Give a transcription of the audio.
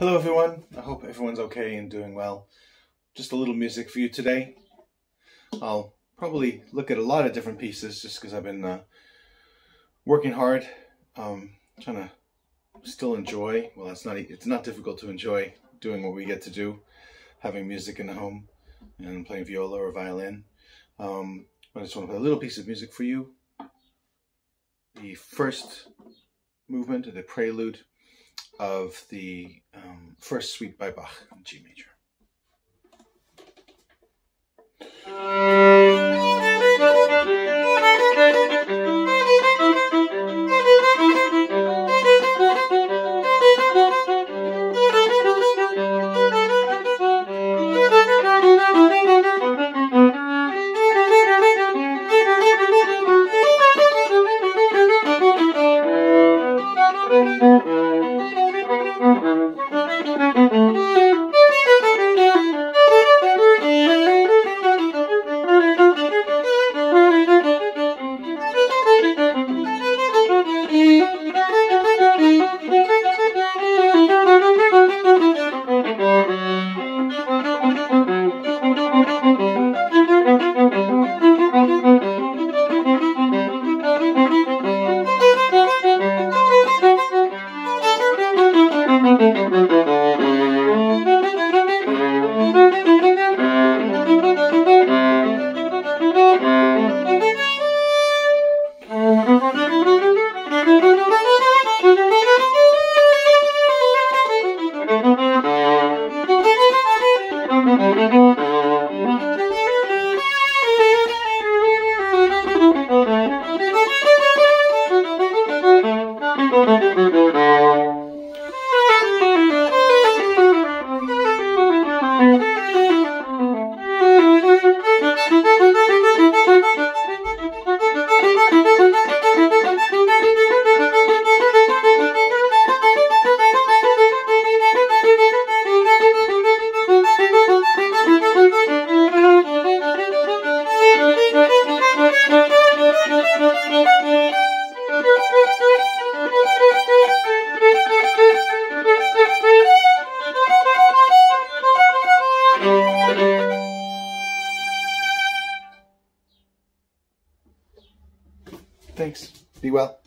Hello everyone, I hope everyone's okay and doing well. Just a little music for you today. I'll probably look at a lot of different pieces just because I've been uh, working hard, um, trying to still enjoy, well it's not, it's not difficult to enjoy doing what we get to do, having music in the home and playing viola or violin. Um, I just want to play a little piece of music for you. The first movement, the prelude of the um, first suite by Bach in G major. Thanks. Be well.